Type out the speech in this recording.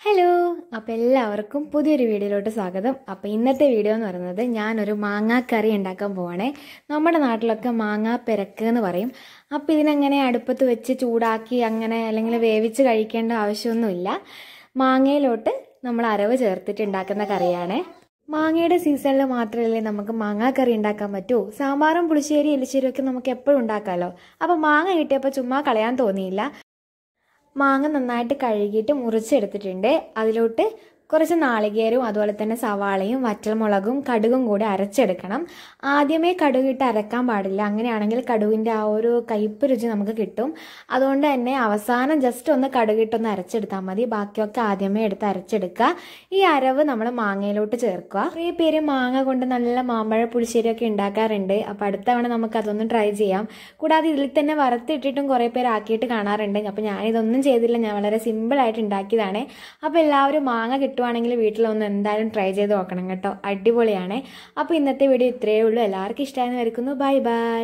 Hello അപ്പോൾ എല്ലാവർക്കും പുതിയൊരു വീഡിയോയിലോട്ട് സ്വാഗതം. അപ്പോൾ ഇന്നത്തെ വീഡിയോ എന്ന് പറയുന്നത് ഞാനൊരു മാങ്ങാക്കറി ഉണ്ടാക്കാൻ പോവാണേ. നമ്മുടെ നാട്ടിലൊക്കെ മാങ്ങാ പെരക്ക് എന്ന് പറയും. അപ്പോൾ ഇതിനങ്ങനെ അടുപ്പത്ത് വെച്ച് ചൂടാക്കി അങ്ങനെ അല്ലെങ്കിൽ വേവിച്ച് കഴിക്കേണ്ട ആവശ്യമൊന്നുമില്ല. മാങ്ങയിലോട്ട് നമ്മൾ അരവ് ചേർത്തിട്ട് ഉണ്ടാക്കുന്ന കറിയാണ്. മാങ്ങയുടെ സീസണിൽ മാത്രമല്ലേ നമുക്ക് മാങ്ങാക്കറി ഉണ്ടാക്കാൻ പറ്റൂ? സാമ്പാറും പുളിശ്ശേരി എലിശ്ശേരി ഒക്കെ നമുക്ക് എപ്പോഴും ഉണ്ടാക്കാമല്ലോ അപ്പോൾ മാങ്ങ കിട്ടിയപ്പോൾ ചുമ്മാ കളയാൻ തോന്നിയില്ല. മാങ്ങ നന്നായിട്ട് കഴുകിയിട്ട് മുറിച്ചെടുത്തിട്ടുണ്ട്. അതിലോട്ട് കുറച്ച് നാളികേരവും അതുപോലെ തന്നെ സവാളയും വറ്റൽമുളകും കടുകും കൂടി അരച്ചെടുക്കണം. ആദ്യമേ കടുകിട്ട് അരക്കാൻ പാടില്ല. അങ്ങനെയാണെങ്കിൽ കടുകിന്റെ ആ ഒരു കയ്പ്പ് രുചി നമുക്ക് കിട്ടും. അതുകൊണ്ട് തന്നെ അവസാനം ജസ്റ്റ് ഒന്ന് കടുകിട്ടൊന്ന് അരച്ചെടുത്താൽ മതി. ബാക്കിയൊക്കെ ആദ്യമേ എടുത്ത് അരച്ചെടുക്കുക. ഈ അരവ് നമ്മൾ മാങ്ങയിലോട്ട് ചേർക്കുക. കുറേ പേര് മാങ്ങ കൊണ്ട് നല്ല മാമ്പഴ പുളിശ്ശേരിയൊക്കെ ഉണ്ടാക്കാറുണ്ട്. അപ്പോൾ അടുത്ത തവണ നമുക്ക് അതൊന്ന് ട്രൈ ചെയ്യാം. കൂടാതെ ഇതിൽ തന്നെ വറുത്തിട്ടിട്ടും കുറേ പേര് ആക്കിയിട്ട് കാണാറുണ്ട്. അപ്പോൾ ഞാനിതൊന്നും ചെയ്തില്ല. ഞാൻ വളരെ സിമ്പിളായിട്ട് ഉണ്ടാക്കിയതാണ്. അപ്പോൾ എല്ലാവരും മാങ്ങ കിട്ടുവാണെങ്കിൽ വീട്ടിലൊന്ന് എന്തായാലും ട്രൈ ചെയ്ത് നോക്കണം കേട്ടോ. അടിപൊളിയാണ്. അപ്പോൾ ഇന്നത്തെ വീഡിയോ ഇത്രയേ ഉള്ളൂ. എല്ലാവർക്കും ഇഷ്ടമായെന്ന് വരക്കുന്നു ബൈ ബൈ